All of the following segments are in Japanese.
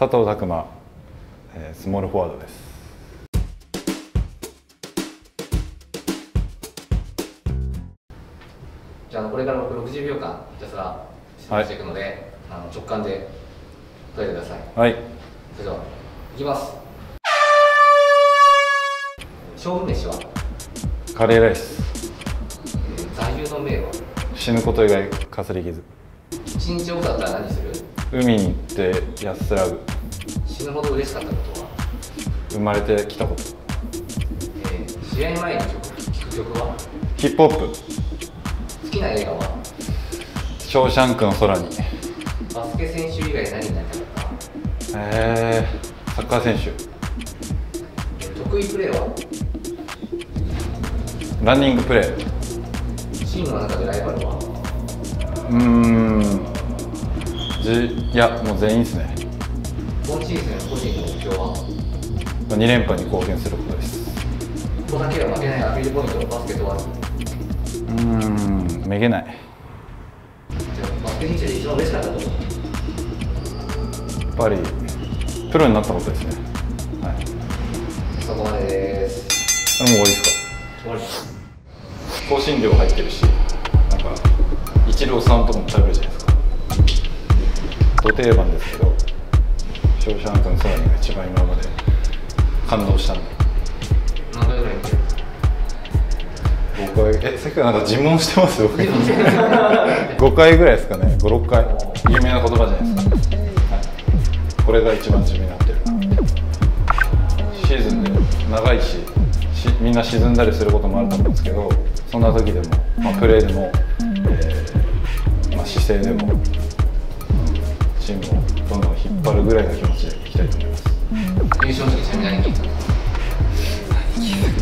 佐藤拓磨、えー、スモールフォワードです。じゃあこれから僕60秒間ひたすら質問していくので、はい、あの直感で答えてください。はい。それではいきます。勝負飯は？カレーライス、えー、座右の銘は？死ぬこと以外かすり傷。一日多かったら何する？海に行って安らぐ。死ぬほど嬉しかったことは？生まれてきたこと、えー、試合前に曲聴く曲は？ヒップホップ。好きな映画は？ショーシャンクの空に。バスケ選手以外何になりたかった？えー、サッカー選手。得意プレーは？ランニングプレー。チームの中でライバルは？うーんじいやもう全員ですね。今シーズン個人の目標は？2連覇に貢献することです。ここだけは負けないアピールポイントのバスケットはうーんめげない。じゃあバスケ人生で一番嬉しかったこと？やっぱりプロになったことですね。はい。そこまでです。も終わりですか？終わりです。香辛料入ってるしなんかイチローさんとかも食べるじゃないですかど定番ですけど「ショーシャンクの空に」が一番今まで感動したんで何回ぐらい見てる？5回えさっきからなんか尋問してますよ。5回ぐらいですかね。56回。有名な言葉じゃないですか、はい、これが一番自分になってる。シーズンで長いしみんな沈んだりすることもあると思うんですけどそんな時でも、まあ、プレーでも、えーまあ、姿勢でもチームをどんどん引っ張るぐらいの気持ちでいきたいと思います。優勝式ちなみに何聞いたの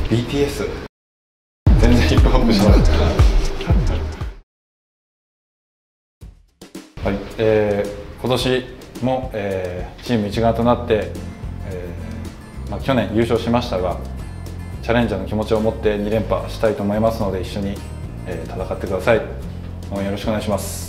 BTS 全然ヒップホップしなかったはい、えー、今年も、えー、チーム一丸となって、えーまあ、去年優勝しましたがチャレンジャーの気持ちを持って2連覇したいと思いますので一緒に、えー、戦ってください。応援よろしくお願いします